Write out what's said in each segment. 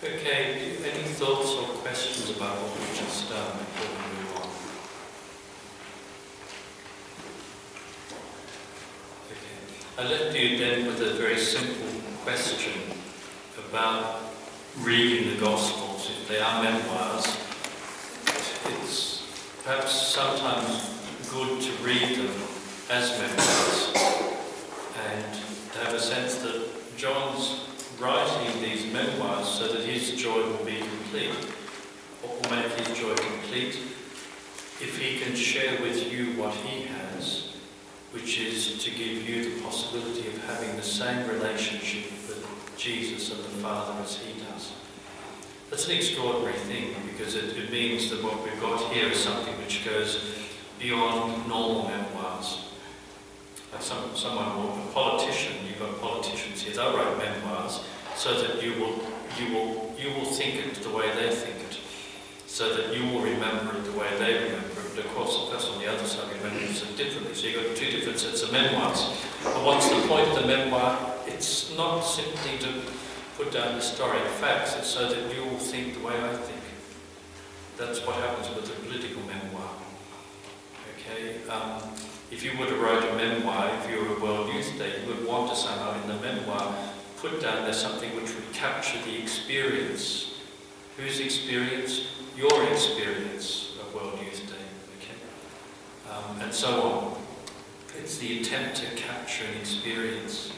Okay, any thoughts or questions about what we've just done before we move on? Okay. I left you then with a very simple question about reading the Gospels. If they are memoirs, it's perhaps sometimes good to read them as memoirs and to have a sense that John's writing these memoirs so that his joy will be complete. What will make his joy complete? If he can share with you what he has, which is to give you the possibility of having the same relationship with Jesus and the Father as he does. That's an extraordinary thing because it, it means that what we've got here is something which goes beyond normal memoirs. Some, someone, a politician, you've got politicians here, they'll write memoirs so that you will, you will, you will think it the way they think it, so that you will remember it the way they remember it. But of course, the person on the other side remembers it differently, so you've got two different sets of memoirs. But what's the point of the memoir? It's not simply to put down historic facts, it's so that you will think the way I think. That's what happens with a political memoir. Okay? Um, if you were to write a memoir, if you were a World Youth Day, you would want to somehow in the memoir put down there something which would capture the experience. Whose experience? Your experience of World Youth Day. Okay? Um, and so on. It's the attempt to capture an experience.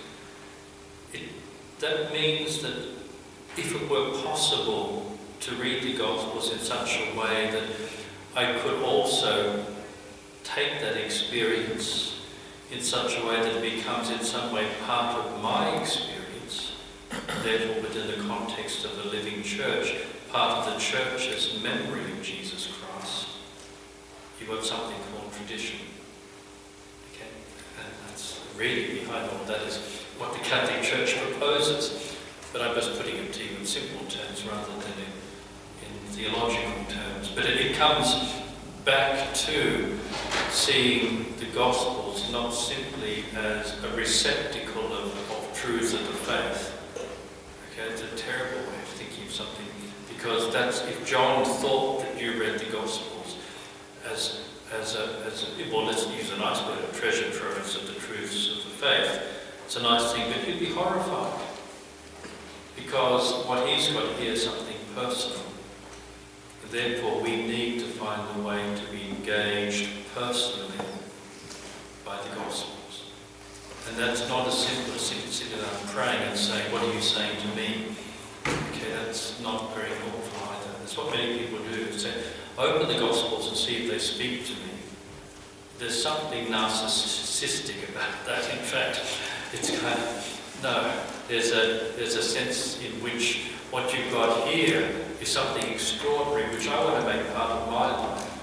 It, that means that if it were possible to read the Gospels in such a way that I could also take that experience in such a way that it becomes in some way part of my experience, therefore within the context of the living church, part of the church's memory of Jesus Christ. You've got something called tradition. Okay? And that's really behind all that is what the Catholic Church proposes. But I'm just putting it to you in simple terms rather than in, in theological terms. But it, it comes back to seeing the Gospels not simply as a receptacle of, of truths of the faith. Okay, it's a terrible way of thinking of something because that's if John thought that you read the Gospels as as a, as a well, let's use a nice word, a treasure trove of the truths of the faith. It's a nice thing, but you'd be horrified because what he's got here is something personal. Therefore, we need to find a way to be engaged personally by the Gospels. And that's not as simple as sitting down praying and saying, what are you saying to me? Okay, that's not very helpful either. That's what many people do. Say, open the Gospels and see if they speak to me. There's something narcissistic about that, in fact. It's kind of, no, there's a, there's a sense in which what you've got here is something extraordinary which I want to make part of my life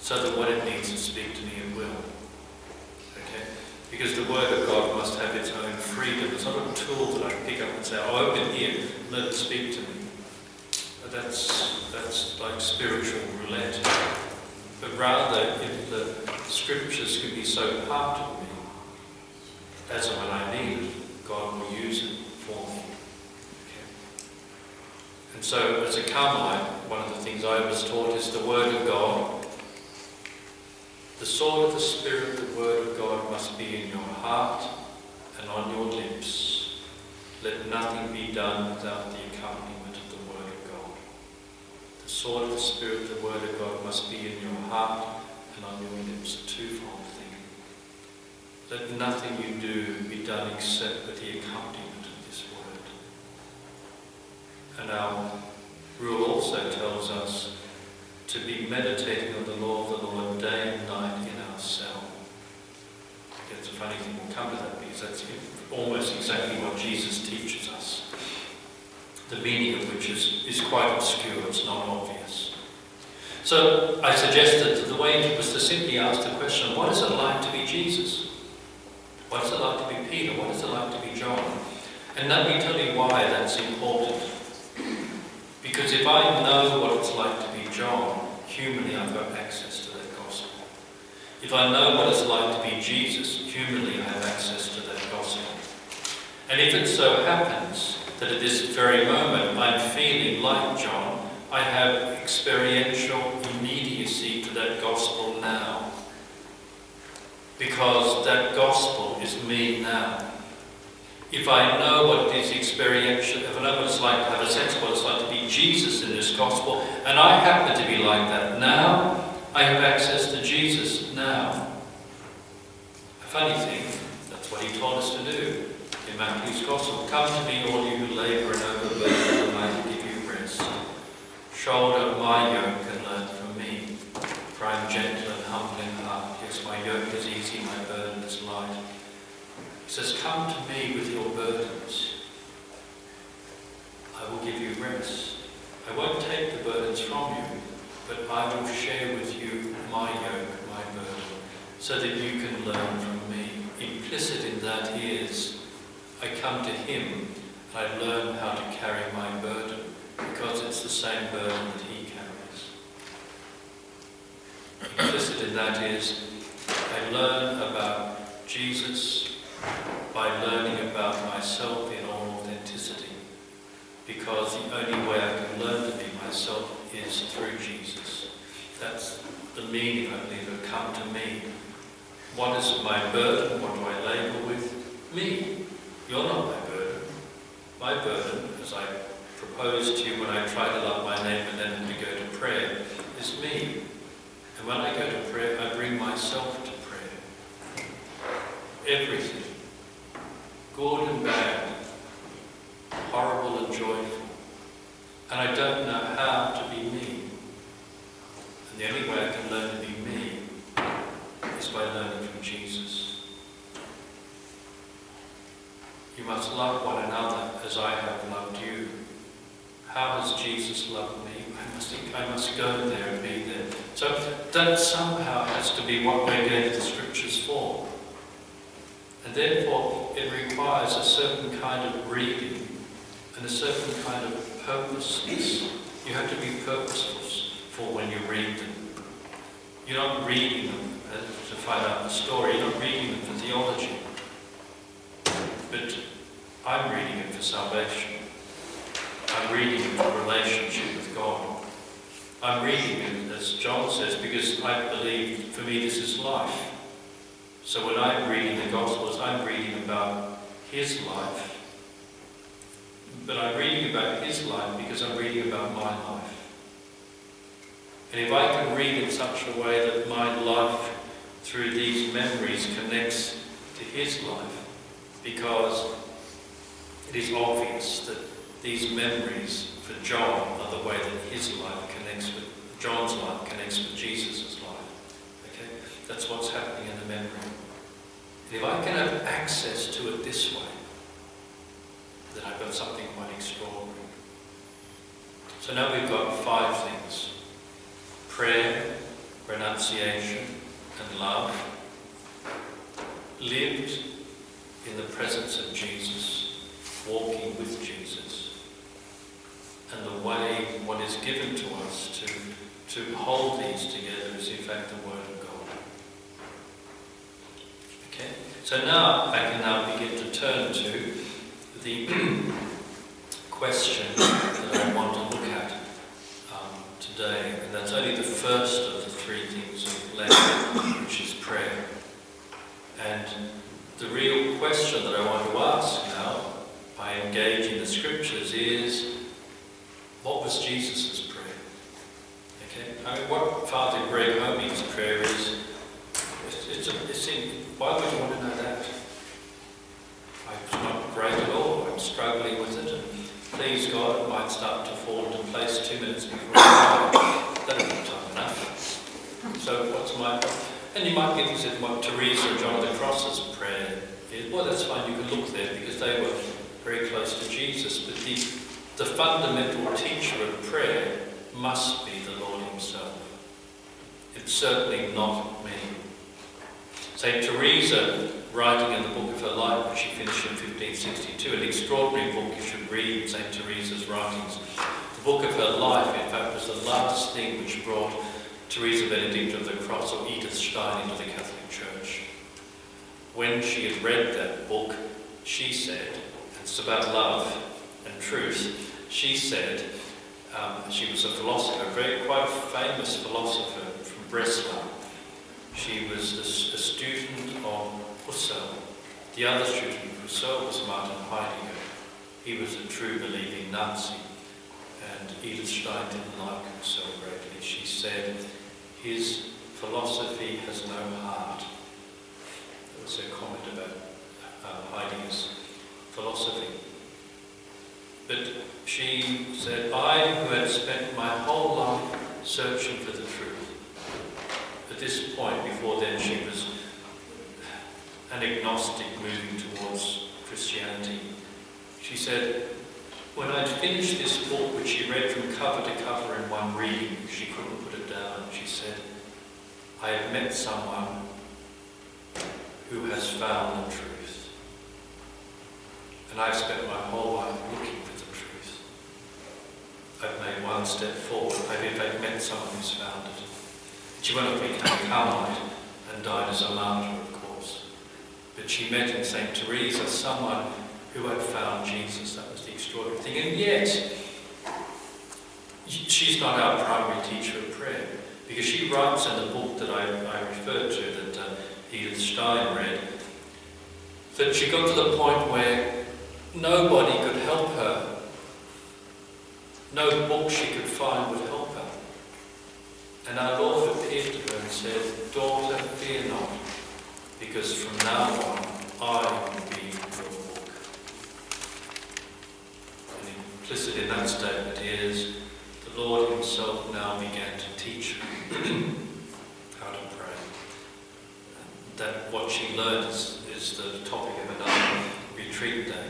so that when it needs to speak to me, it will. Okay? Because the Word of God must have its own freedom. It's not a tool that I pick up and say, oh, open here, let it speak to me. That's, that's like spiritual roulette. But rather, if the Scriptures can be so part of me, and when I need God will use it for me. And so, as a Carmelite, one of the things I was taught is the Word of God. The sword of the Spirit, the Word of God, must be in your heart and on your lips. Let nothing be done without the accompaniment of the Word of God. The sword of the Spirit, the Word of God, must be in your heart and on your lips. Twofold. Let nothing you do be done except with the accompaniment of this word. and our rule also tells us to be meditating on the law of the Lord day and night in our cell. It's a funny thing, we'll come to that because that's almost exactly what Jesus teaches us. The meaning of which is, is quite obscure, it's not obvious. So I suggested that the way was to simply ask the question, what is it like to be Jesus? What is it like to be Peter? What is it like to be John? And let me tell you why that's important. Because if I know what it's like to be John, humanly I've got access to that gospel. If I know what it's like to be Jesus, humanly I have access to that gospel. And if it so happens that at this very moment I'm feeling like John. I have experiential immediacy to that gospel now. Because that gospel is me now. If I know what it is experiential, if I know what it's like to have a sense of what it's like to be Jesus in this gospel, and I happen to be like that now, I have access to Jesus now. A funny thing, that's what he told us to do in Matthew's Gospel. Come to me, all you who labour and overburden, and I will give you rest. Shoulder my yoke and learn from me, for I am gentle my yoke is easy, my burden is light. He says, Come to me with your burdens. I will give you rest. I won't take the burdens from you, but I will share with you my yoke, my burden, so that you can learn from me. Implicit in that is, I come to him I learn how to carry my burden, because it's the same burden that he carries. Implicit in that is, I learn about Jesus by learning about myself in all authenticity. Because the only way I can learn to be myself is through Jesus. That's the meaning, I believe, of come to me. What is my burden? What do I labor with? Me. You're not my burden. My burden, as I proposed to you when I try to love my neighbour and then to go to prayer, is me. And when I go to prayer, I bring myself to. Everything. Good and bad. Horrible and joyful. And I don't know how to be me. And the only way I can learn to be me is by learning from Jesus. You must love one another as I have loved you. How has Jesus loved me? I must, I must go there and be there. So that somehow has to be what we're going to for. And therefore it requires a certain kind of reading and a certain kind of purposeness. You have to be purposeful for when you read them. You're not reading them uh, to find out the story, you're not reading them for theology. But I'm reading it for salvation. I'm reading it for relationship with God. I'm reading it, as John says, because I believe for me this is life. So when I'm reading the Gospels, I'm reading about his life. But I'm reading about his life because I'm reading about my life. And if I can read in such a way that my life through these memories connects to his life, because it is obvious that these memories for John are the way that his life connects with John's life connects with Jesus'? That's what's happening in the memory. And if I can have access to it this way, then I've got something quite extraordinary. So now we've got five things. Prayer, renunciation, and love. Lived in the presence of Jesus, walking with Jesus. And the way what is given to us to, to hold these together is in fact the Word. Okay? So now I can now begin to turn to the question that I want to look at um, today, and that's only the first of the three things of Lent, which is prayer. And the real question that I want to ask now, by engaging the scriptures, is what was Jesus' prayer? Okay, I mean, what Father Greg Homeming's prayer is, it's, it's, a, it's in, why would you want to know that? It's not great at all. I'm struggling with it, and please God, it might start to fall into place two minutes before I die. That'll be time enough. So what's my and you might get to what Teresa and John of the Cross's prayer is. Well, that's fine, you can look there because they were very close to Jesus. But the, the fundamental teacher of prayer must be the Lord himself. It's certainly not me. St. Teresa, writing in the book of her life, which she finished in 1562, an extraordinary book you should read, St. Teresa's writings. The book of her life, in fact, was the last thing which brought Teresa Benedicta of the Cross or Edith Stein into the Catholic Church. When she had read that book, she said, it's about love, truth, she said, um, she was a philosopher, a very quite famous philosopher from Breslau. She was a, a student of Husserl. The other student of Husserl was Martin Heidegger. He was a true believing Nazi. And Edith Stein didn't like Husserl greatly. She said, his philosophy has no heart. That was her comment about uh, Heidegger's philosophy. But she said, I who had spent my whole life searching for the truth. At this point, before then, she was an agnostic moving towards Christianity. She said, when I'd finished this book, which she read from cover to cover in one reading, she couldn't put it down, she said, I have met someone who has found the truth. And I've spent my whole life looking. I've made one step forward. I've in fact met someone who's found it. She went became a Carmelite and died as a martyr, of course. But she met in St. Teresa someone who had found Jesus. That was the extraordinary thing. And yet, she's not our primary teacher of prayer. Because she writes in the book that I, I referred to, that uh, Edith Stein read, that she got to the point where nobody could help her. No book she could find would help her. And our Lord appeared to her and said, Daughter, fear not, because from now on I will be your book. And implicit in that statement is, the Lord himself now began to teach her how to pray. That what she learned is, is the topic of another retreat day.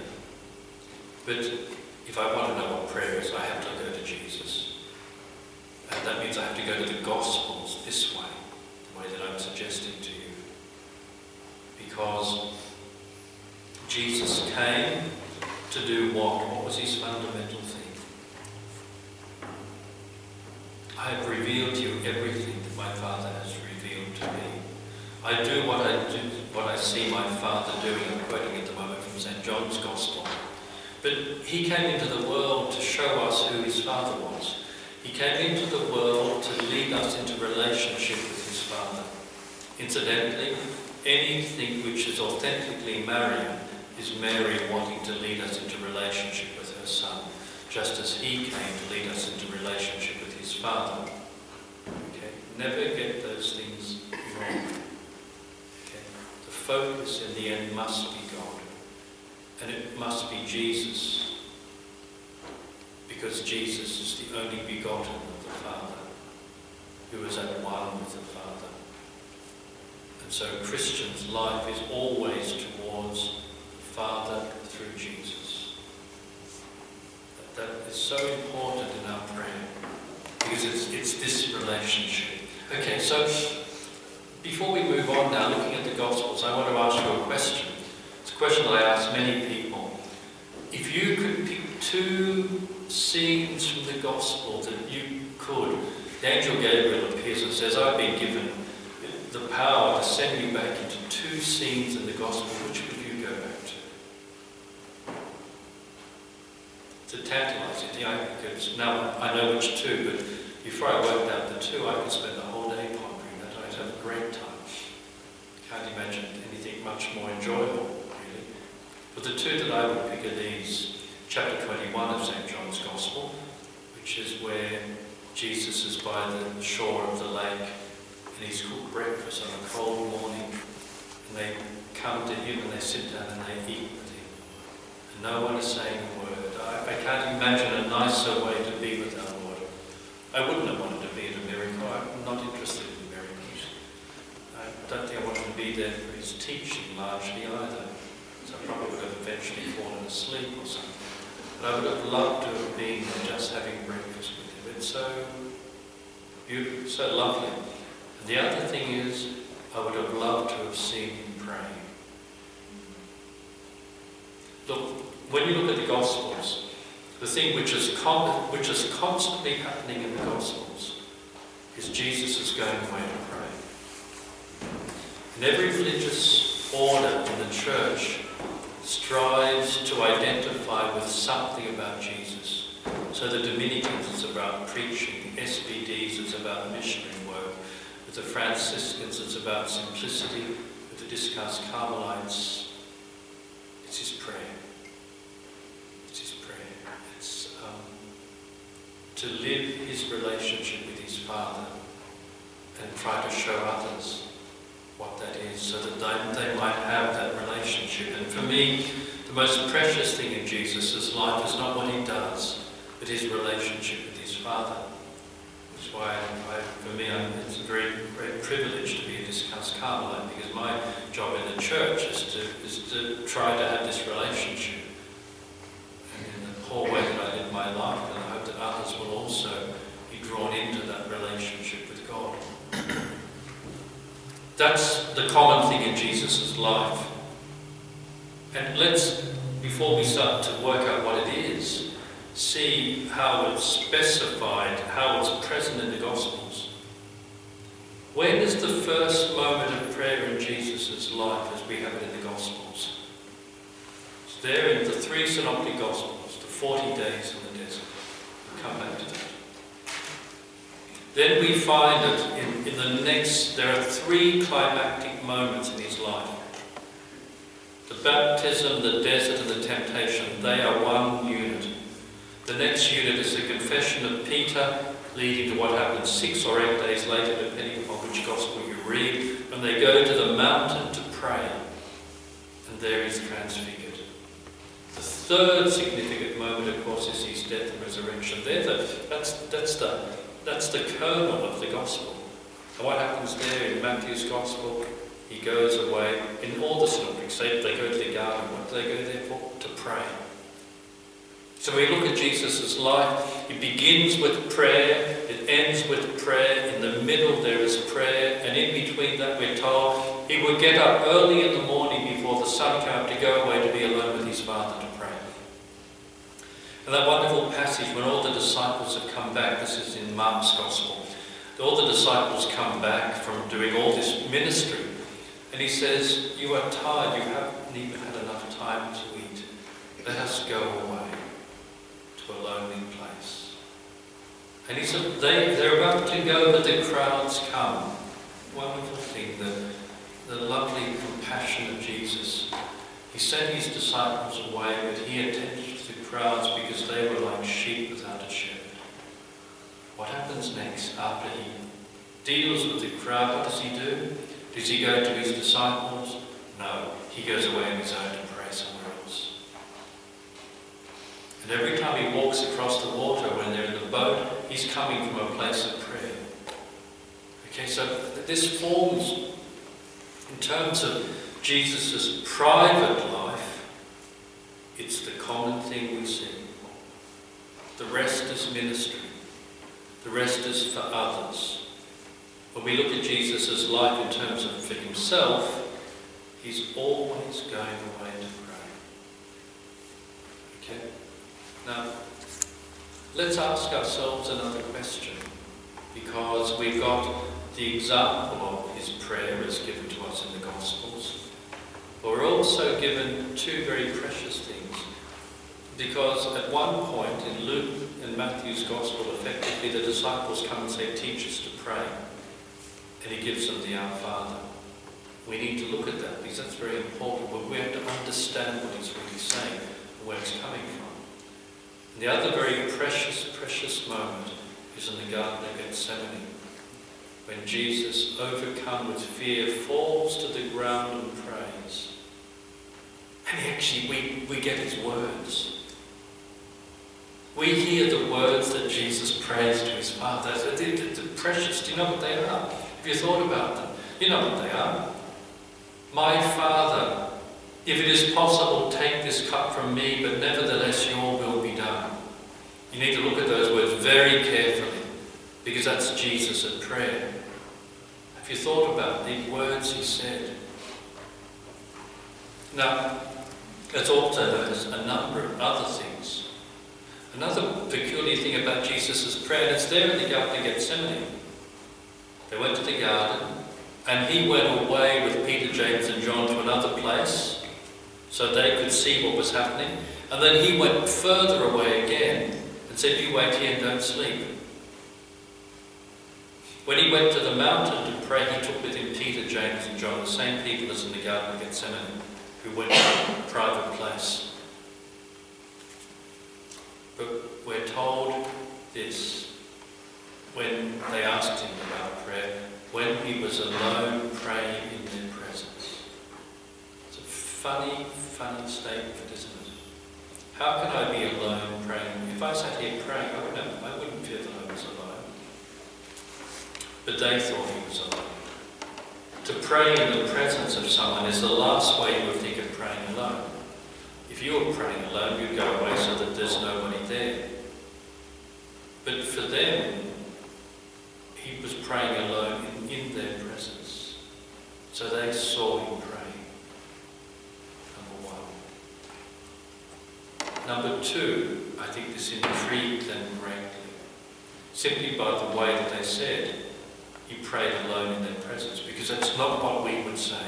But if I want to know what prayer is, I have to go to Jesus. And that means I have to go to the Gospels this way, the way that I'm suggesting to you. Because Jesus came to do what? What was his fundamental thing? I have revealed to you everything that my Father has revealed to me. I do what I do, what I see my Father doing. I'm quoting at the moment from St. John's Gospel. But he came into the world to show us who his Father was. He came into the world to lead us into relationship with his Father. Incidentally, anything which is authentically Marian is Mary wanting to lead us into relationship with her Son, just as he came to lead us into relationship with his Father. Okay? Never get those things wrong. Okay? The focus in the end must be God. And it must be Jesus. Because Jesus is the only begotten of the Father, who is at one with the Father. And so Christian's life is always towards the Father through Jesus. That is so important in our prayer because it's, it's this relationship. Okay, so before we move on now, looking at the Gospels, I want to ask you a question. It's a question that I ask many people. If you could pick two scenes from the Gospel that you could, the angel Gabriel appears and says, I've been given the power to send you back into two scenes in the Gospel. Which would you go back to? To tantalize you. Because now I know which two, but before I worked out the two, I could spend the whole day pondering that. I'd have a great time. Can't imagine anything much more enjoyable. But the two that I would pick are these. Chapter 21 of St. John's Gospel, which is where Jesus is by the shore of the lake and he's cooked breakfast on a cold morning. And they come to him and they sit down and they eat with him. And no one is saying a word. I, I can't imagine a nicer way to be with our Lord. I wouldn't have wanted to be in a miracle. I'm not interested in miracles. I don't think I wanted to be there for his teaching largely either. I probably would have eventually fallen asleep or something. But I would have loved to have been just having breakfast with him. It's so beautiful, so lovely. And the other thing is, I would have loved to have seen him praying. Look, when you look at the Gospels, the thing which is, which is constantly happening in the Gospels is Jesus is going away to pray. In every religious order in the church, strives to identify with something about Jesus. So the Dominicans is about preaching, the SVDs is about missionary work, with the Franciscans it's about simplicity, with the Discalced Carmelites it's his prayer. It's his prayer. It's um, to live his relationship with his Father and try to show others what that is so that they, they might have that relationship. And for me, the most precious thing in Jesus' life is not what he does, but his relationship with his Father. That's why, I, for me, I, it's a very great privilege to be a Discalced Carmelite because my job in the church is to, is to try to have this relationship. And in the poor way that I live my life, and I hope that others will also be drawn into that relationship with God. That's the common thing in Jesus' life. And let's, before we start to work out what it is, see how it's specified, how it's present in the Gospels. When is the first moment of prayer in Jesus' life as we have it in the Gospels? It's there in the three synoptic Gospels, the 40 days in the desert. We'll come back to that. Then we find that in, in the next, there are three climactic moments in his life. The baptism, the desert, and the temptation, they are one unit. The next unit is the confession of Peter, leading to what happens six or eight days later, depending upon which gospel you read, when they go to the mountain to pray, and there he's transfigured. The third significant moment, of course, is his death and resurrection. There, The, that's, that's the that's the kernel of the gospel. And what happens there in Matthew's gospel? He goes away. In all the synoptics, they, they go to the garden. What do they go there for? To pray. So we look at Jesus' life. It begins with prayer. It ends with prayer. In the middle there is prayer. And in between that we're told he would get up early in the morning before the sun came to go away to be alone with his Father. And that wonderful passage when all the disciples have come back, this is in Mark's Gospel, all the disciples come back from doing all this ministry. And he says, You are tired, you haven't even had enough time to eat. Let us go away to a lonely place. And he said, they, They're about to go, but the crowds come. Wonderful thing, the, the lovely compassion of Jesus. He sent his disciples away, but he attended crowds because they were like sheep without a shepherd. What happens next after he deals with the crowd? What does he do? Does he go to his disciples? No, he goes away on his own to pray somewhere else. And every time he walks across the water when they're in the boat, he's coming from a place of prayer. Okay, so this forms, in terms of Jesus' private life, it's the common thing we see. The rest is ministry. The rest is for others. When we look at Jesus' life in terms of for himself, he's always going away to pray. Okay? Now, let's ask ourselves another question. Because we've got the example of his prayer as given to us in the Gospels. But we're also given two very precious because at one point in Luke and Matthew's Gospel, effectively the disciples come and say, teach us to pray. And he gives them the Our Father. We need to look at that because that's very important. But we have to understand what he's really saying and where it's coming from. And the other very precious, precious moment is in the Garden of Gethsemane. When Jesus, overcome with fear, falls to the ground and prays. And he actually, we, we get his words. We hear the words that Jesus prays to his Father. They're, they're precious. Do you know what they are? Have you thought about them? You know what they are. My Father, if it is possible, take this cup from me, but nevertheless your will be done. You need to look at those words very carefully, because that's Jesus at prayer. Have you thought about the words he said? Now, let's also notice a number of other things Another peculiar thing about Jesus' prayer, and it's there in the Garden of Gethsemane. They went to the garden, and he went away with Peter, James, and John to another place. so they could see what was happening. And then he went further away again and said, You wait here and don't sleep. When he went to the mountain to pray, he took with him Peter, James, and John, the same people as in the Garden of Gethsemane, who went to a private place. But we're told this when they asked him about prayer, when he was alone praying in their presence. It's a funny, funny statement, isn't it? How can I be alone praying? If I sat here praying, I wouldn't, I wouldn't feel that I was alone. But they thought he was alone. To pray in the presence of someone is the last way you would think of praying alone. If you're praying alone, you'd go away so that there's nobody there. But for them, he was praying alone in, in their presence. So they saw him praying. Number one. Number two, I think this intrigued them greatly. Simply by the way that they said, he prayed alone in their presence, because that's not what we would say.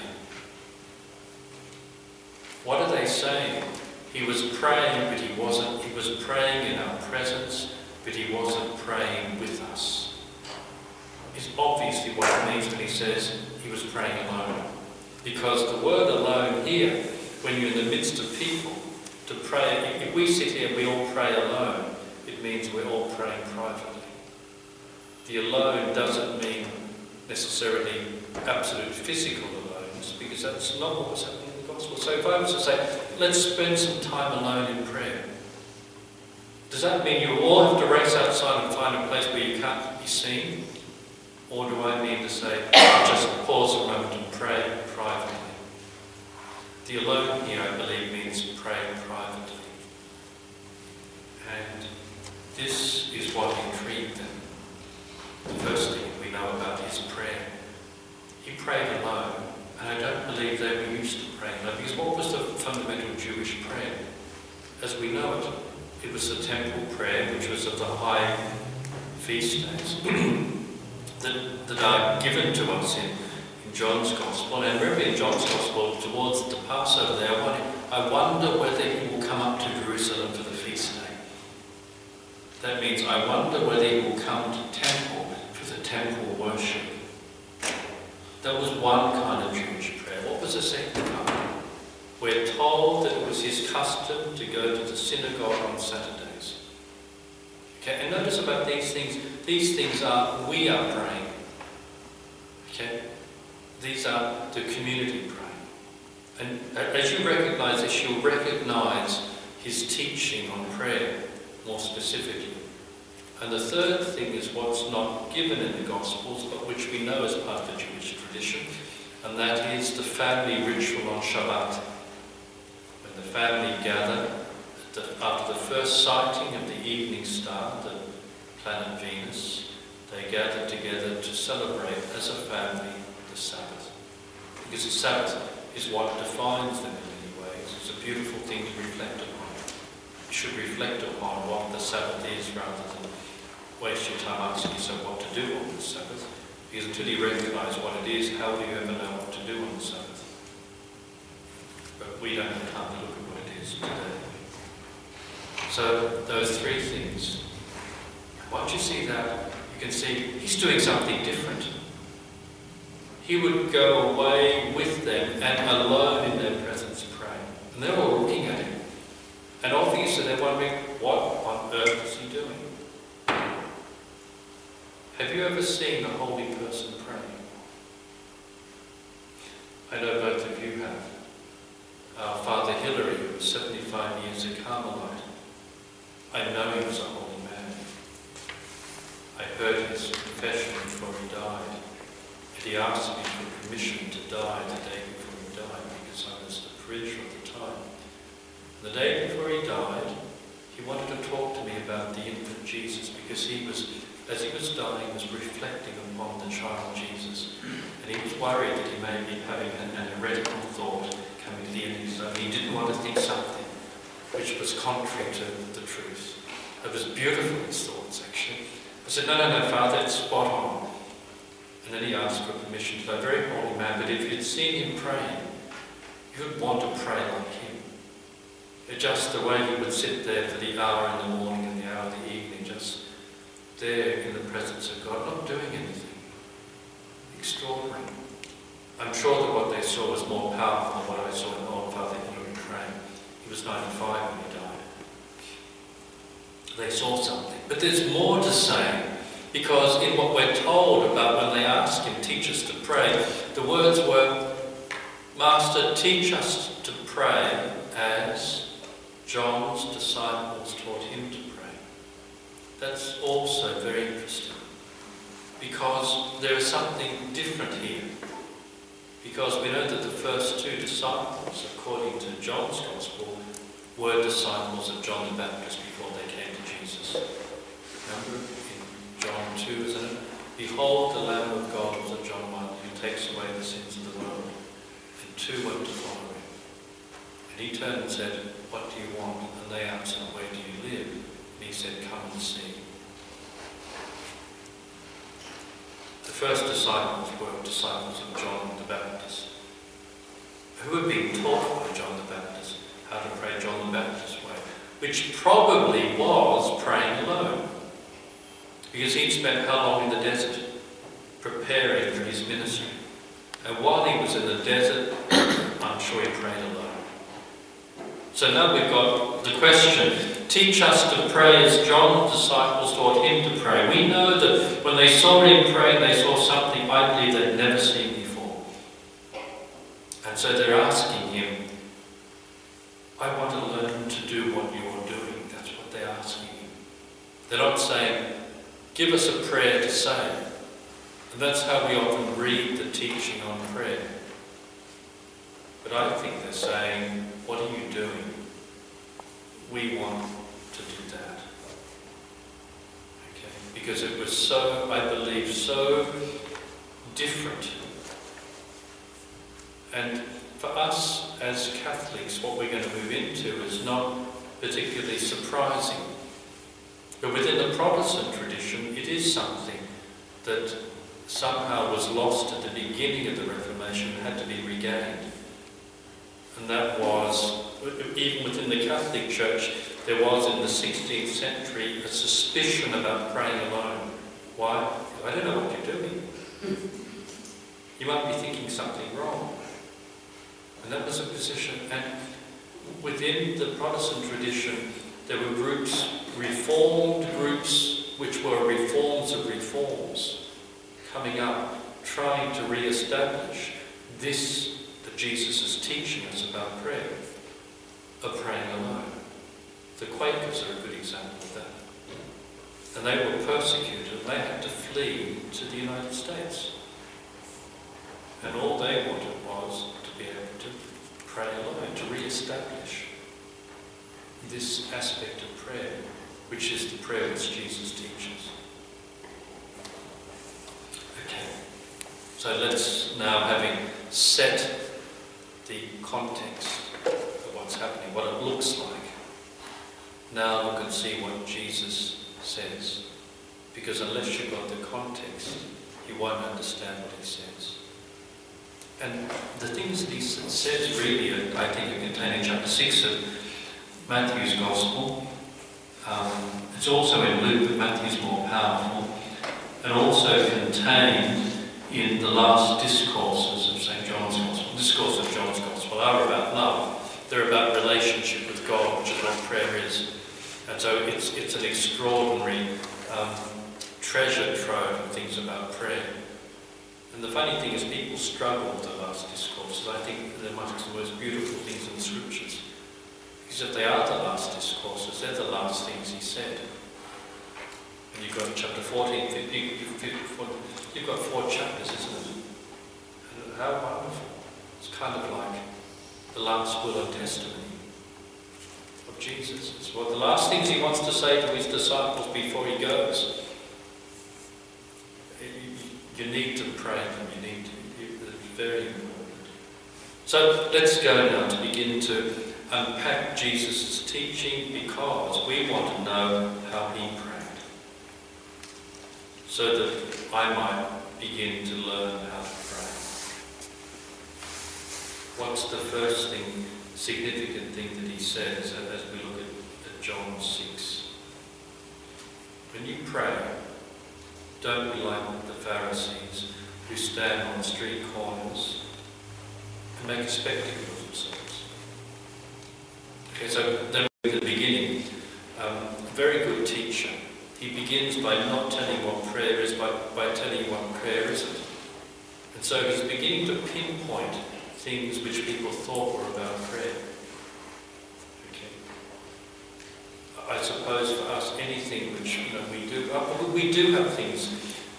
What are they saying? He was praying, but he wasn't. He was praying in our presence, but he wasn't praying with us. It's obviously what it means when he says he was praying alone. Because the word alone here, when you're in the midst of people, to pray, if we sit here and we all pray alone, it means we're all praying privately. The alone doesn't mean necessarily absolute physical alone, because that's not what was happening. So if I was to say, let's spend some time alone in prayer, does that mean you all have to race outside and find a place where you can't be seen? Or do I mean to say, just pause a moment and pray privately? The alone here, I believe, means praying privately. And this is what intrigued them. The first thing we know about his prayer. He prayed alone, and I don't believe they were used to praying because what was the fundamental Jewish prayer? As we know it, it was the temple prayer, which was of the high feast days, that, that are given to us in, in John's Gospel. And remember in John's Gospel, towards the Passover there, I wonder whether he will come up to Jerusalem for the feast day. That means I wonder whether he will come to temple for the temple worship. That was one kind of Jewish prayer. What was the second kind? We're told that it was his custom to go to the synagogue on Saturdays. Okay, and notice about these things. These things are, we are praying. Okay? These are the community praying. And as you recognize this, you'll recognize his teaching on prayer more specifically. And the third thing is what's not given in the Gospels, but which we know as part of the Jewish tradition, and that is the family ritual on Shabbat. When the family gather the, after the first sighting of the evening star, the planet Venus, they gather together to celebrate as a family the Sabbath. Because the Sabbath is what defines them in many ways. It's a beautiful thing to reflect upon. You should reflect upon what the Sabbath is rather than waste your time asking yourself what to do on the Sabbath, because until you recognize what it is, how will you ever know what to do on the Sabbath? But we don't have time to look at what it is today. So those three things. Once you see that, you can see he's doing something different. He would go away with them and alone in their presence pray. And they're all looking at him. And obviously they're wondering, what on earth is he doing? Have you ever seen a holy person praying? I know both of you have. Our Father Hilary, was 75 years a Carmelite, I know he was a holy man. I heard his confession before he died, and he asked me for permission to die the day before he died because I was the preacher at the time. The day before he died, he wanted to talk to me about the infant Jesus because he was as he was dying, was reflecting upon the child Jesus. And he was worried that he may be having an, an heretical thought coming to the end of his life. He didn't want to think something which was contrary to the truth. It was beautiful, his thoughts, actually. I said, no, no, no, Father, it's spot on. And then he asked for permission to go, very holy man, but if you'd seen him praying, you would want to pray like him. just the way he would sit there for the hour in the morning and the hour in the evening, just there in the presence of God, not doing anything. Extraordinary. I'm sure that what they saw was more powerful than what I saw in old Father Henry Crane. He was 95 when he died. They saw something. But there's more to say, because in what we're told about when they ask him, teach us to pray, the words were, Master, teach us to pray as John's disciples taught him to. That's also very interesting because there is something different here. Because we know that the first two disciples, according to John's Gospel, were disciples of John the Baptist before they came to Jesus. Remember in John 2, isn't it? Behold the Lamb of God, was at John 1, who takes away the sins of the world. And two went to follow him. And he turned and said, What do you want? And they answered, Where do you live? He said, Come and see. The first disciples were disciples of John the Baptist, who had been taught by John the Baptist how to pray John the Baptist way, which probably was praying alone, because he'd spent how long in the desert preparing for his ministry. And while he was in the desert, I'm sure he prayed alone. So now we've got the question Teach us to pray as John's disciples taught him to pray. We know that when they saw him pray, they saw something I believe they'd never seen before. And so they're asking him, I want to learn to do what you're doing. That's what they're asking him. They're not saying, give us a prayer to say. And that's how we often read the teaching on prayer. But I think they're saying, what are you doing? We want to do that. Okay? because it was so, I believe, so different. And for us as Catholics, what we're going to move into is not particularly surprising. But within the Protestant tradition, it is something that somehow was lost at the beginning of the Reformation and had to be regained. And that was, even within the Catholic Church, there was in the 16th century a suspicion about praying alone. Why? I don't know what you're doing. You might be thinking something wrong. And that was a position. And within the Protestant tradition, there were groups, reformed groups, which were reforms of reforms, coming up, trying to re-establish this Jesus is teaching us about prayer, of praying alone. The Quakers are a good example of that. And they were persecuted and they had to flee to the United States. And all they wanted was to be able to pray alone, to re-establish this aspect of prayer, which is the prayer which Jesus teaches. Okay, so let's now, having set the context of what's happening, what it looks like, now look and see what Jesus says. Because unless you've got the context, you won't understand what he says. And the things that he says really, I think, are contained in chapter 6 of Matthew's Gospel. Um, it's also in Luke, but Matthew's more powerful. And also contained in the last discourses of St. John's Gospel. Discourse of John's Gospel are about love. They're about relationship with God, which is what prayer is. And so it's, it's an extraordinary um, treasure trove of things about prayer. And the funny thing is people struggle with the last discourses. I think they're amongst the most beautiful things in the scriptures. Because if they are the last discourses, they're the last things he said. And you've got chapter 14, 15, you've got four chapters, isn't it? And how wonderful. It's kind of like the last will and testament. Jesus. It's one of the last things he wants to say to his disciples before he goes. You need to pray and you need to, it's very important. So let's go now to begin to unpack Jesus' teaching because we want to know how he prayed. So that I might begin to learn how. What's the first thing significant thing that he says as we look at, at John 6. When you pray, don't be like the Pharisees who stand on street corners and make a spectacle of themselves. Okay, so then at the beginning, um, very good teacher. He begins by not telling what prayer is, but by telling what prayer isn't. And so he's beginning to pinpoint things which people thought were about prayer. Okay. I suppose for us, anything which you know we do, uh, we do have things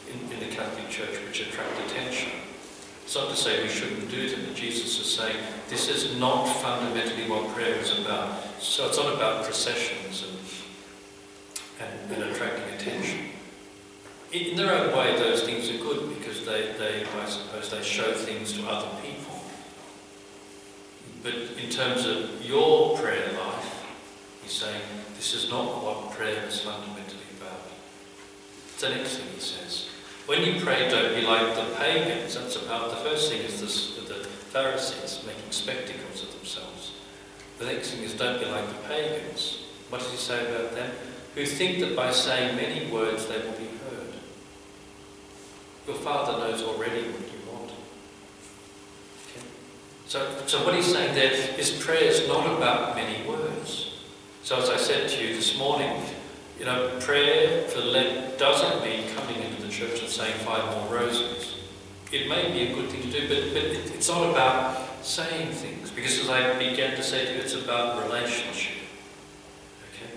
in, in the Catholic Church which attract attention. It's not to say we shouldn't do them, but Jesus is saying this is not fundamentally what prayer is about. So it's not about processions and, and, and attracting attention. In their own way, those things are good because they, they, I suppose, they show things to other people. But in terms of your prayer life, he's saying this is not what prayer is fundamentally about. It's the next thing he says. When you pray, don't be like the pagans. That's about the first thing is this, the Pharisees making spectacles of themselves. The next thing is don't be like the pagans. What does he say about them? Who think that by saying many words they will be heard. Your Father knows already what you so, so what he's saying there is prayer is not about many words. So as I said to you this morning, you know, prayer for Lent doesn't mean coming into the church and saying five more rosaries. It may be a good thing to do, but, but it, it's not about saying things. Because as I began to say to you, it's about relationship. Okay?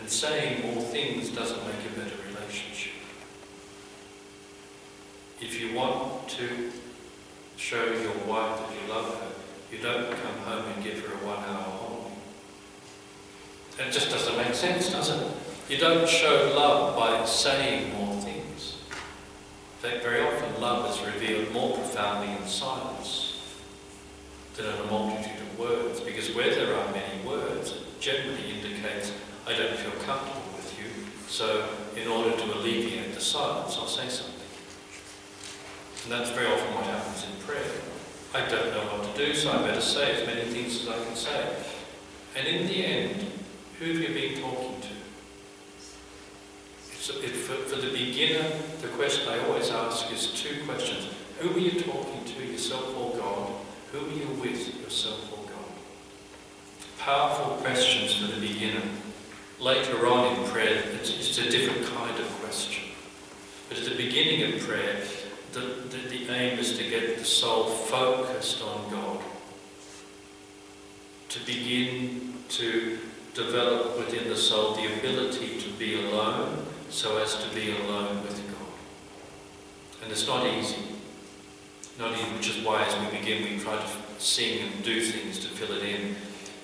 And saying more things doesn't make a better relationship. If you want to show your wife that you love her, you don't come home and give her a one hour holiday. It just doesn't make sense, does it? You don't show love by saying more things. In fact, very often love is revealed more profoundly in silence than in a multitude of words, because where there are many words, it generally indicates I don't feel comfortable with you, so in order to alleviate the silence, I'll say something. And that's very often what happens prayer. I don't know what to do, so I better say as many things as I can say. And in the end, who have you been talking to? It, for, for the beginner, the question I always ask is two questions. Who are you talking to, yourself or God? Who are you with, yourself or God? Powerful questions for the beginner. Later on in prayer, it's, it's a different kind of question. But at the beginning of prayer, the, the, the aim is to get the soul focused on God, to begin to develop within the soul the ability to be alone so as to be alone with God. And it's not easy. Not easy, which is why as we begin we try to sing and do things to fill it in.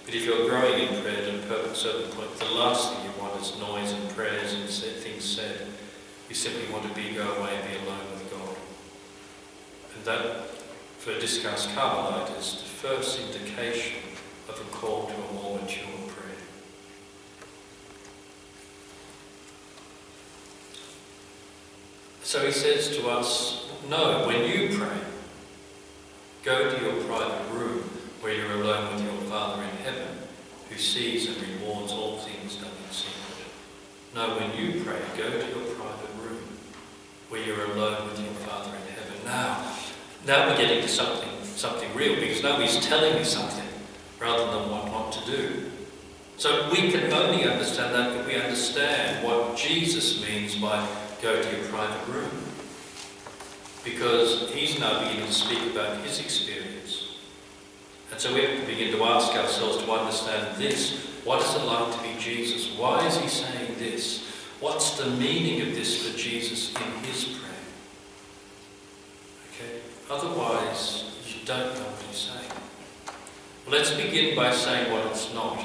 But if you're growing in prayer at a certain point, the last thing you want is noise and prayers and things said. You simply want to be go away and be alone that, for Discalced Carmelite, is the first indication of a call to a more mature prayer. So he says to us, no, when you pray, go to your private room where you're alone with your Father in heaven, who sees and rewards all things done in secret. No, when you pray, go to your private room where you're alone with your Father in heaven. Now, now we're getting to something, something real, because now he's telling me something rather than what not to do. So we can only understand that if we understand what Jesus means by go to your private room. Because he's now beginning to speak about his experience. And so we have to begin to ask ourselves to understand this. What is it like to be Jesus? Why is he saying this? What's the meaning of this for Jesus in his prayer? Otherwise, you don't know what he's saying. Let's begin by saying what it's not.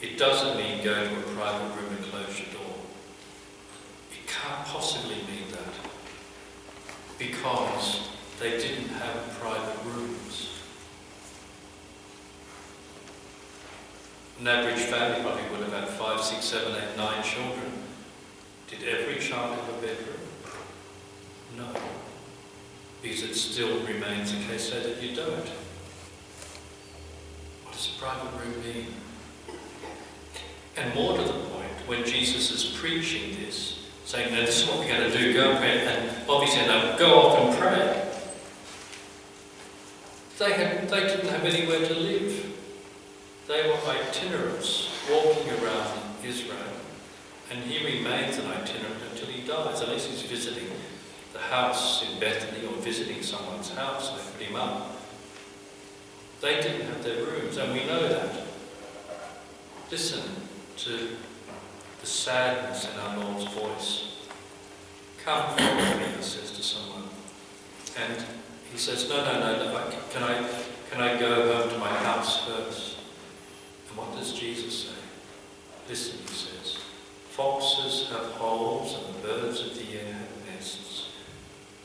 It doesn't mean go to a private room and close your door. It can't possibly mean that. Because they didn't have private rooms. An average family probably would have had five, six, seven, eight, nine children. Did every child have a bedroom? No because it still remains a case so that you don't. What does a private room mean? And more to the point, when Jesus is preaching this, saying, no, this is what we're going to do, go and pray, and obviously now go off and pray. They, had, they didn't have anywhere to live. They were itinerants, walking around Israel, and he remains an itinerant until he dies, unless he's visiting the house in Bethany or visiting someone's house, they put him up. They didn't have their rooms, and we know that. Listen to the sadness in our Lord's voice. Come follow me, he says to someone. And he says, no, no, no, no can, I, can I go home to my house first? And what does Jesus say? Listen, he says, foxes have holes and the birds of the air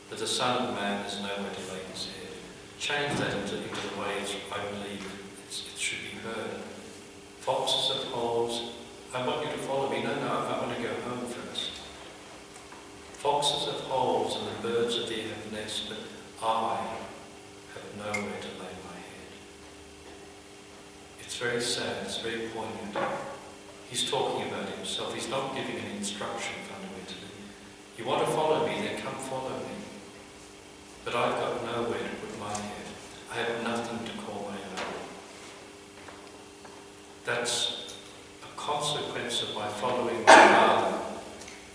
but the Son of Man has nowhere to lay his head. Change that into, into the way I believe it should be heard. Foxes have holes. I want you to follow me. No, no, I want to go home first. Foxes have holes and the birds of the air have nests, but I have nowhere to lay my head. It's very sad, it's very poignant. He's talking about himself. He's not giving an instruction fundamentally. You want to follow me, then come follow me. But I've got nowhere to put my head. I have nothing to call my own. That's a consequence of my following my Father,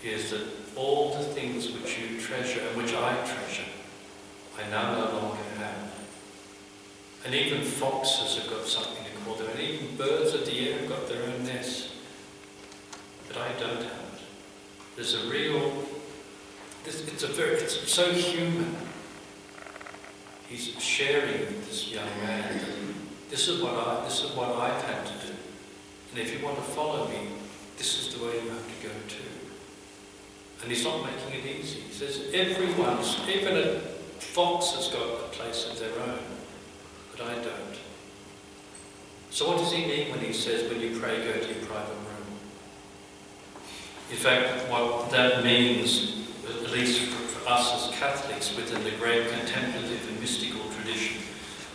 is that all the things which you treasure and which I treasure, I now no longer have. And even foxes have got something to call them, and even birds of the air have got their own nests. But I don't have it. There's a real, it's a very, it's so human. He's sharing with this young man this is what I, this is what I've had to do. And if you want to follow me, this is the way you have to go too. And he's not making it easy. He says everyone's, even a fox has got a place of their own, but I don't. So what does he mean when he says, when you pray, go to your private room? In fact, what that means, at least us as Catholics, within the great contemplative and mystical tradition,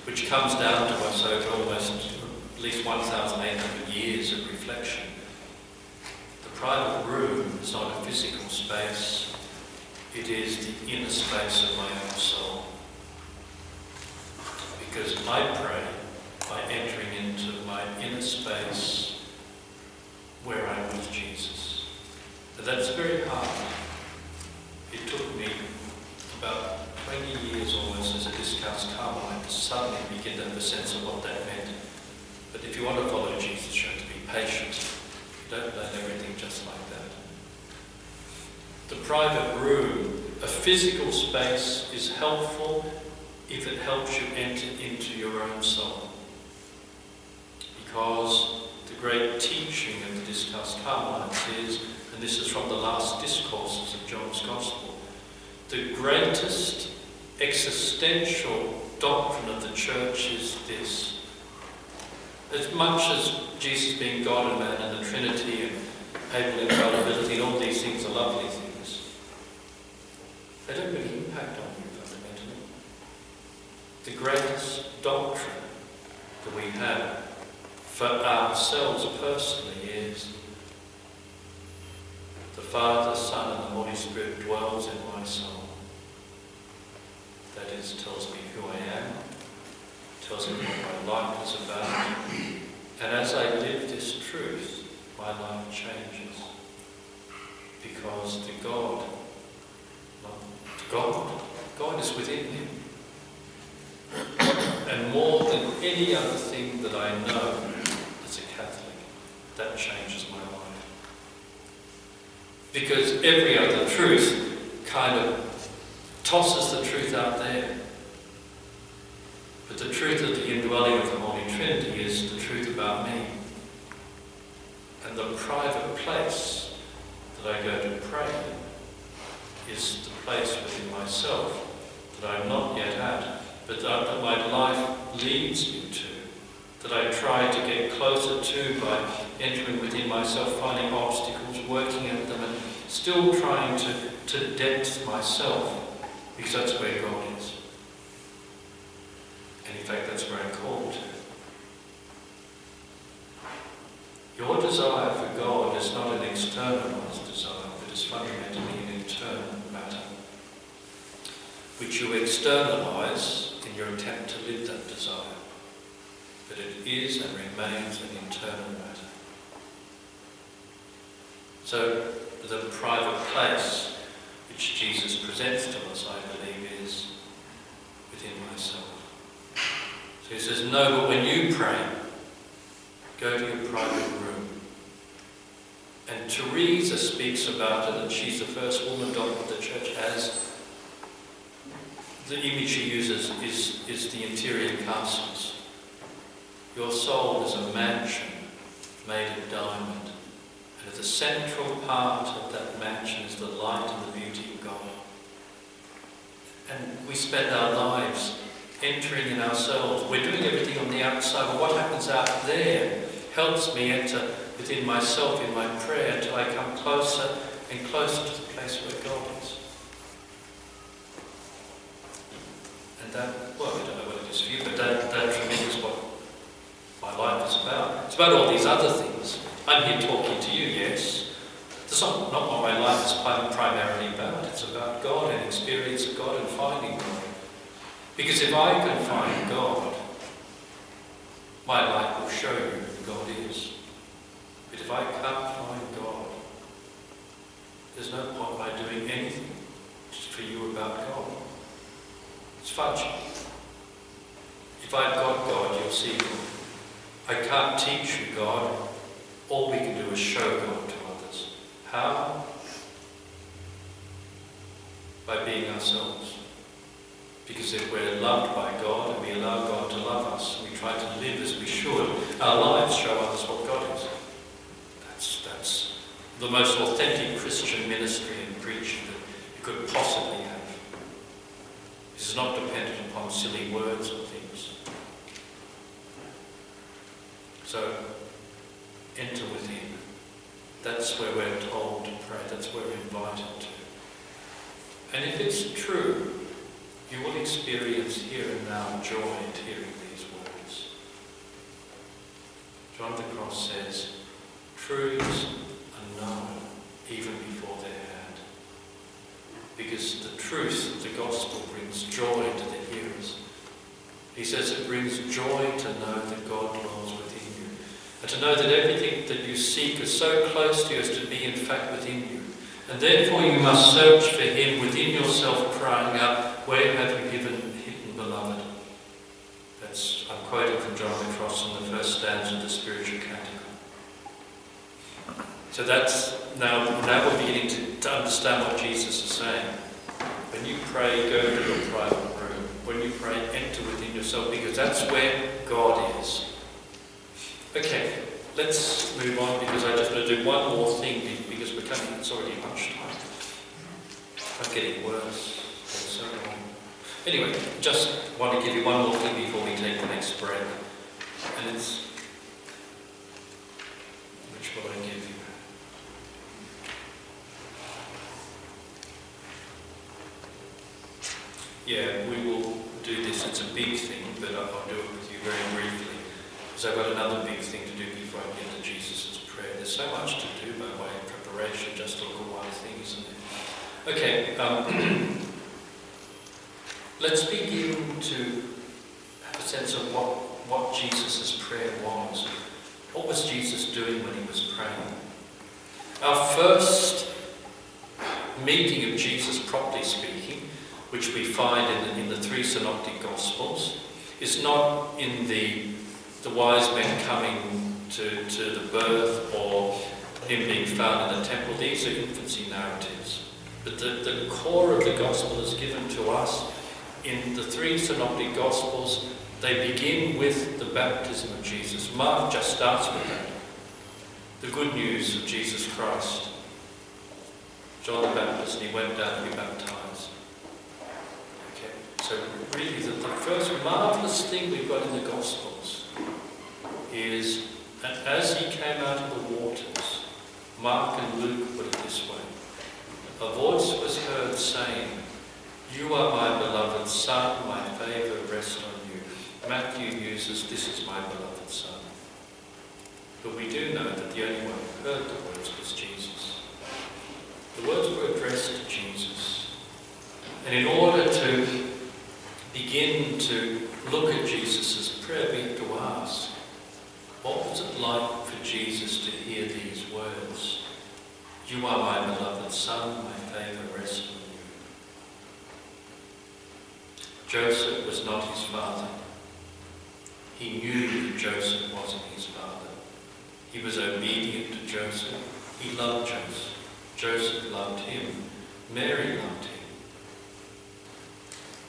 which comes down to us over almost at least 1,800 years of reflection, The private room is not a physical space, it is the inner space of my own soul. Because I pray by entering into my inner space where I'm with Jesus. But that's very hard. It took me about 20 years almost as a discalced Carmelite to suddenly begin to have a sense of what that meant. But if you want to follow Jesus, you have to be patient don't learn everything just like that. The private room, a physical space, is helpful if it helps you enter into your own soul. Because the great teaching of the Discalced Carmelites is, and this is from the last discourses of John's Gospel, the greatest existential doctrine of the church is this as much as Jesus being God and man and the Trinity and papal infallibility and all these things are lovely things, they don't really impact on you fundamentally. The greatest doctrine that we have for ourselves personally is the Father, Son and the Holy Spirit dwells in my soul. That is, tells me who I am, tells me what my life is about. And as I live this truth, my life changes. Because the God, God, God is within him. And more than any other thing that I know as a Catholic, that changes my life. Because every other truth kind of tosses the truth out there. But the truth of the indwelling of the Holy Trinity is the truth about me. And the private place that I go to pray is the place within myself that I'm not yet at, but that, that my life leads me to, that I try to get closer to by entering within myself, finding obstacles, working at them, and still trying to, to depth myself, because that's where God is. And in fact, that's where I'm called to. Your desire for God is not an externalized desire, but is fundamentally an internal matter, which you externalize in your attempt to live that desire. But it is and remains an internal matter. So, the private place which Jesus presents to us, I believe, is within myself. So he says, No, but when you pray, go to your private room. And Teresa speaks about it, and she's the first woman doctor the church has. The image she uses is, is the interior castles. Your soul is a mansion made of diamond. The central part of that mansion is the light and the beauty of God. And we spend our lives entering in ourselves. We're doing everything on the outside, but what happens out there helps me enter within myself in my prayer until I come closer and closer to the place where God is. And that, well, I don't know what it is for you, but that, that for me is what my life is about. It's about all these other things. I'm here talking to you, yes. That's not, not what my life is primarily about. It's about God and experience of God and finding God. Because if I can find God, my life will show you who God is. But if I can't find God, there's no point by doing anything for you about God. It's fudge. If I've got God, you'll see God. I can't teach you God. All we can do is show God to others. How? By being ourselves. Because if we're loved by God and we allow God to love us, we try to live as we should, our lives show others what God is. That's, that's the most authentic Christian ministry and preaching that you could possibly have. This is not dependent upon silly words or things. So, enter within. That's where we're told to pray. That's where we're invited to. And if it's true, you will experience here and now joy in hearing these words. John the Cross says, truths are known even before they're heard. Because the truth of the gospel brings joy to the hearers. He says it brings joy to know that God dwells within to know that everything that you seek is so close to you as to be in fact within you. And therefore you must search for him within yourself, crying out, Where have you given hidden beloved? That's I'm quoting from John the Cross in the first stanza of the spiritual canticle. So that's now now we're beginning to, to understand what Jesus is saying. When you pray, go to your private room. When you pray, enter within yourself because that's where God is. Okay, let's move on because I just want to do one more thing because we're coming, it's already lunchtime. I'm getting worse. So anyway, just want to give you one more thing before we take the next break. And it's, which will I give you? Yeah, we will do this. It's a big thing, but I'll do it with you very briefly. Because I've got another big thing to do before I get to Jesus' prayer. There's so much to do by way of preparation, just to look at one thing, isn't it? Okay, um, let's begin to have a sense of what, what Jesus' prayer was. What was Jesus doing when he was praying? Our first meeting of Jesus, properly speaking, which we find in in the three synoptic gospels, is not in the, the wise men coming to, to the birth or him being found in the temple. These are infancy narratives. But the, the core of the gospel is given to us in the three synoptic gospels. They begin with the baptism of Jesus. Mark just starts with that. The good news of Jesus Christ. John the Baptist, and he went down to be baptized. Okay, so really the, the first marvelous thing we've got in the Gospels is that as he came out of the waters, Mark and Luke put it this way, a voice was heard saying, You are my beloved Son, my favour rests on you. Matthew uses, This is my beloved Son. But we do know that the only one who heard the words was Jesus. The words were addressed to Jesus. And in order to begin to look at Jesus' prayer, we have to ask, what was it like for Jesus to hear these words? You are my beloved Son, my favour rests on you. Joseph was not his father. He knew that Joseph wasn't his father. He was obedient to Joseph. He loved Joseph. Joseph loved him. Mary loved him.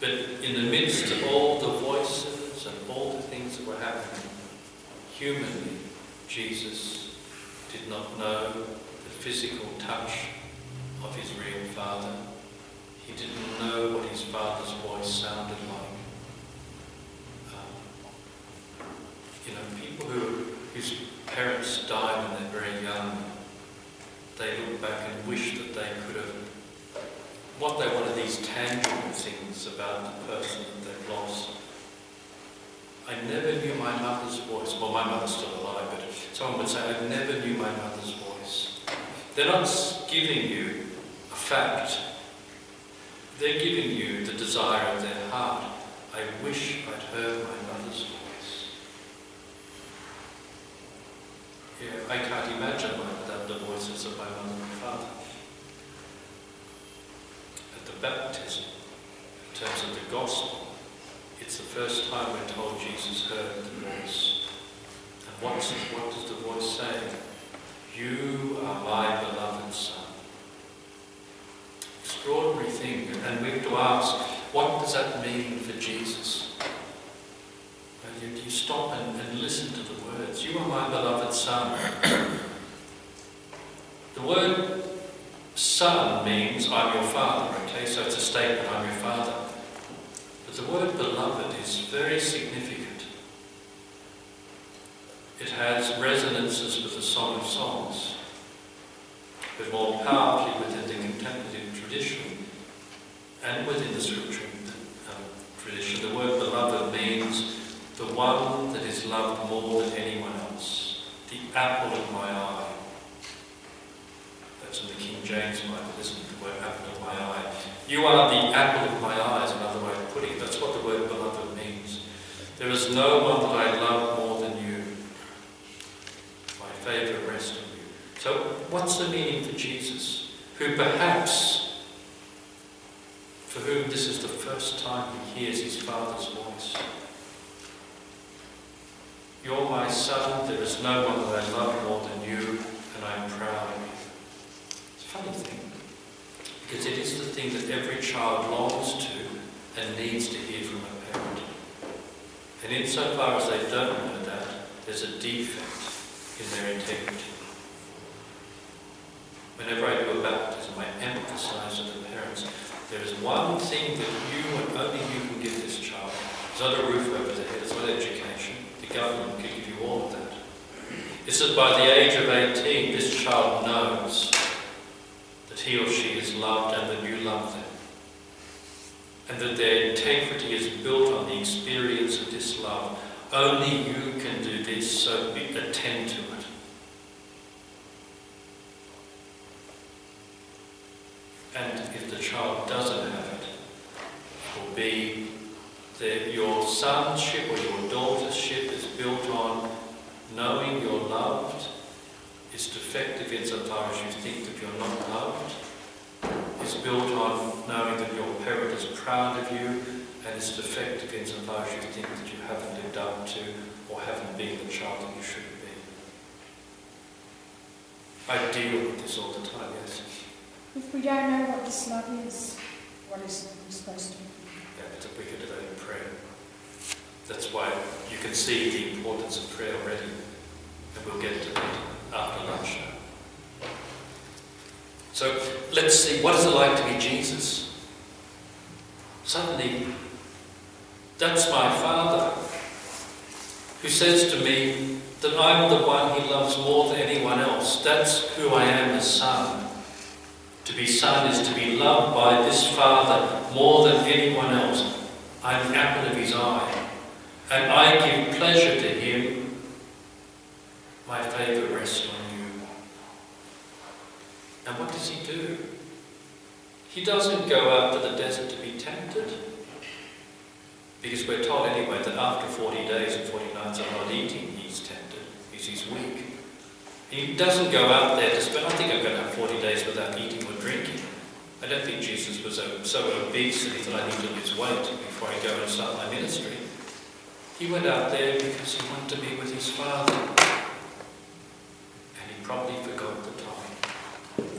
But in the midst of all the voices and all the things that were happening, humanly, Jesus did not know the physical touch of his real father. He didn't know what his father's voice sounded like. Um, you know, people who whose parents died when they're very young, they look back and wish that they could have what they wanted these tangible things about the person that they've lost. I never knew my mother's voice. Well, my mother's still alive, but someone would say, I never knew my mother's voice. They're not giving you a fact. They're giving you the desire of their heart. I wish I'd heard my mother's voice. Yeah, I can't imagine the voices of my mother and father At the baptism, in terms of the gospel, it's the first time we're told Jesus heard the voice. And what does the voice say? You are my beloved Son. Extraordinary thing. And we have to ask, what does that mean for Jesus? You, you stop and, and listen to the words. You are my beloved Son. the word Son means I'm your father, okay? So it's a statement, I'm your father. The word beloved is very significant. It has resonances with the Song of Songs, but more powerfully within the contemplative tradition and within the scriptural um, tradition. The word beloved means the one that is loved more than anyone else, the apple of my eye in the King James Bible, isn't? The word apple of my eye. You are the apple of my eye is another way of putting it. That's what the word beloved means. There is no one that I love more than you. My favour rests on you. So what's the meaning for Jesus? Who perhaps, for whom this is the first time he hears his Father's voice. You're my son, there is no one that I love more than you, and I'm proud funny thing, because it is the thing that every child longs to and needs to hear from a parent. And insofar as they don't know that, there's a defect in their integrity. Whenever I do a baptism, I emphasize to the parents, there is one thing that you and only you can give this child. It's not a roof over their head, it's not education. The government can give you all of that. It's that by the age of 18, this child knows that he or she is loved and that you love them. And that their integrity is built on the experience of this love. Only you can do this, so attend to it. And if the child doesn't have it, it will be that your sonship or your daughtership is built on knowing is defective insofar as you think that you're not loved. It's built on knowing that your parent is proud of you, and it's defective insofar as you think that you haven't lived up to or haven't been the child that you should be. I deal with this all the time, yes. If we don't know what this love is, what is it supposed to be? Yeah, it's a wicked devoted prayer. That's why you can see the importance of prayer already, and we'll get to that after lunch. So let's see, what is it like to be Jesus? Suddenly, that's my Father who says to me that I'm the one he loves more than anyone else. That's who I am as Son. To be Son is to be loved by this Father more than anyone else. I'm the apple of his eye. And I give pleasure to him my favour rests on you. And what does he do? He doesn't go out to the desert to be tempted. Because we're told anyway that after 40 days and 40 nights of not eating, he's tempted because he's weak. He doesn't go out there to spend, I think I'm going to have 40 days without eating or drinking. I don't think Jesus was uh, so obese that he thought I need to lose weight before I go and start my ministry. He went out there because he wanted to be with his Father. Probably forgot the time.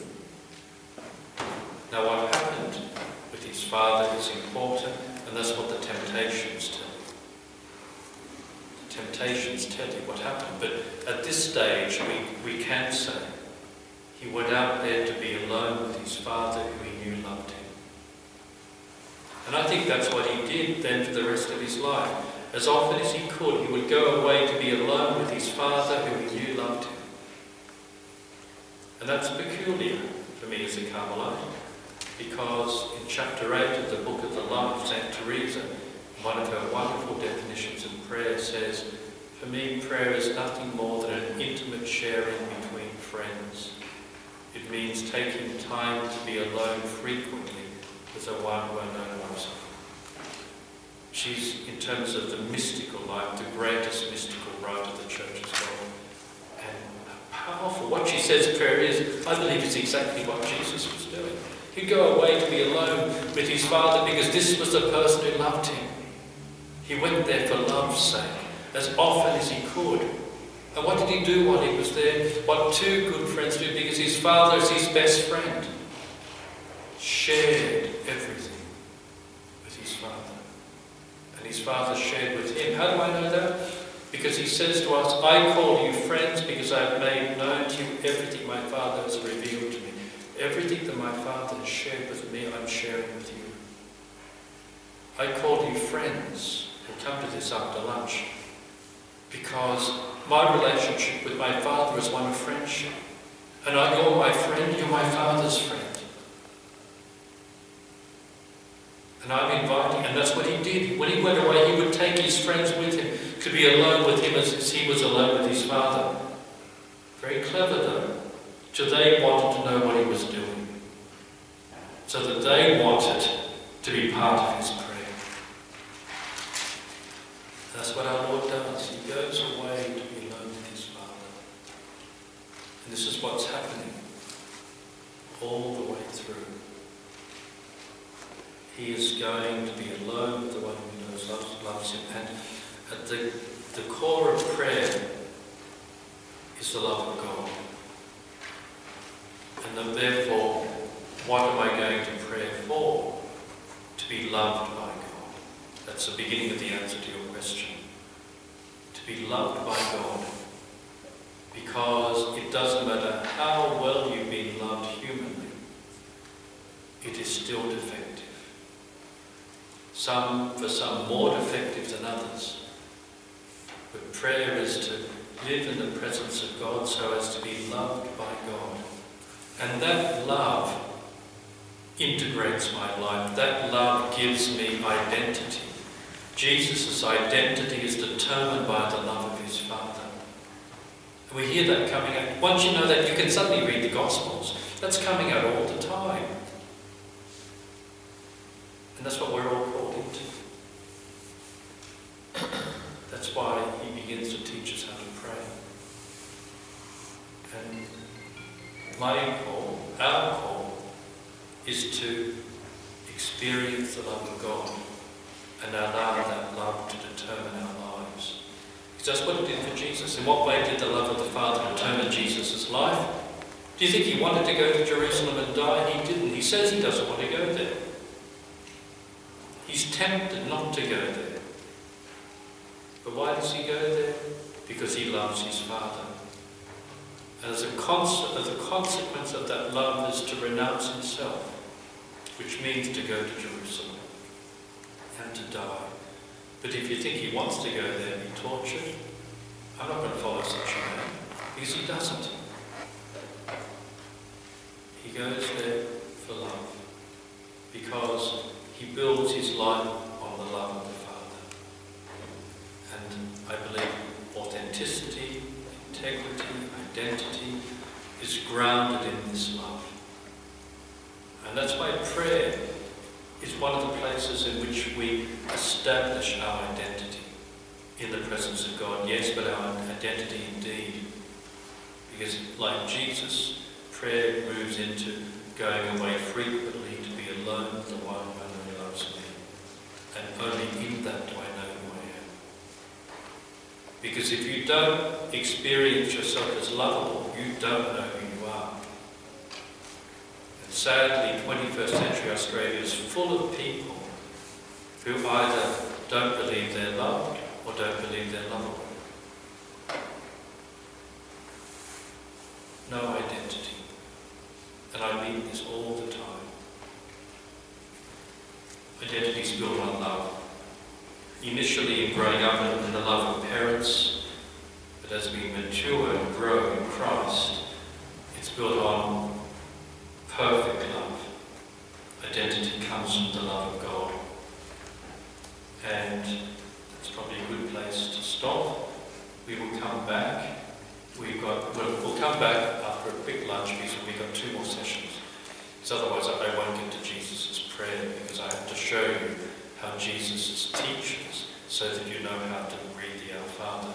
Now what happened with his Father is important, and that's what the temptations tell you. The temptations tell you what happened. But at this stage, we, we can say he went out there to be alone with his Father who he knew loved him. And I think that's what he did then for the rest of his life. As often as he could, he would go away to be alone with his Father who he knew loved him. And that's peculiar for me as a Carmelite, because in chapter 8 of the Book of the Life, of St. Teresa, one of her wonderful definitions of prayer says, For me, prayer is nothing more than an intimate sharing between friends. It means taking time to be alone frequently with the one who know loves. She's, in terms of the mystical life, the greatest mystical writer the Church has well. And powerful. What she says prayer is, I believe it's exactly what Jesus was doing. He'd go away to be alone with his Father because this was the person who loved him. He went there for love's sake, as often as he could. And what did he do while he was there? What two good friends do, because his father is his best friend. Shared everything with his father. And his father shared with him. How do I know that? Because he says to us, I call you friends because I have made known to you everything my father has revealed to me. Everything that my father has shared with me, I'm sharing with you. I call you friends. We'll come to this after lunch. Because my relationship with my Father is one of friendship. And I, you're my friend, you're my Father's friend. And I'm inviting, and that's what he did. When he went away, he would take his friends with him to be alone with him as he was alone with his Father. Very clever, though. So they wanted to know what he was doing. So that they wanted to be part of his prayer. That's what our Lord does. He goes away to be alone with his Father. And this is what's happening all the way through. He is going to be alone with the one who knows loves, loves him. And at the, the core of prayer is the love of God. And then therefore, what am I going to pray for? To be loved by God. That's the beginning of the answer to your question. To be loved by God. Because it doesn't matter how well you've been loved humanly, it is still defective. Some, for some, more defective than others. But prayer is to live in the presence of God so as to be loved by God. And that love integrates my life. That love gives me identity. Jesus' identity is determined by the love of his Father. And we hear that coming out. Once you know that, you can suddenly read the Gospels. That's coming out all the time. And that's what we're all called into. That's why he begins to teach us how to pray. And my call, our call, is to experience the love of God and allow that love to determine our lives. Because that's what it did for Jesus. In what way did the love of the Father determine Jesus' life? Do you think he wanted to go to Jerusalem and die? He didn't. He says he doesn't want to go there. He's tempted not to go there. But why does he go there? Because he loves his Father. And as a, as a consequence of that love is to renounce himself, which means to go to Jerusalem and to die. But if you think he wants to go there and be tortured, I'm not going to follow such a man, because he doesn't. He goes there for love, because he builds his life is grounded in this love. And that's why prayer is one of the places in which we establish our identity in the presence of God, yes, but our identity indeed. Because like Jesus, prayer moves into going away frequently to be alone with the one who only loves me. And only in that do I know who I am. Because if you don't experience yourself as lovable, you don't know sadly, 21st century Australia is full of people who either don't believe they're loved or don't believe they're lovable. No identity. And I mean this all the time. Identity is built on love. Initially in growing up in the love of parents, but as we mature and grow in Christ, it's built on perfect love. Identity comes from the love of God. And it's probably a good place to stop. We will come back. We've got, we'll, we'll come back after a quick lunch because we've got two more sessions. Because otherwise I won't get to Jesus' prayer because I have to show you how Jesus teaches so that you know how to read the Our Father.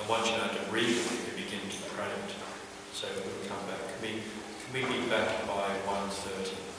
And once you know how to read you begin to pray it. So we'll come back. We, we be back by 1.30?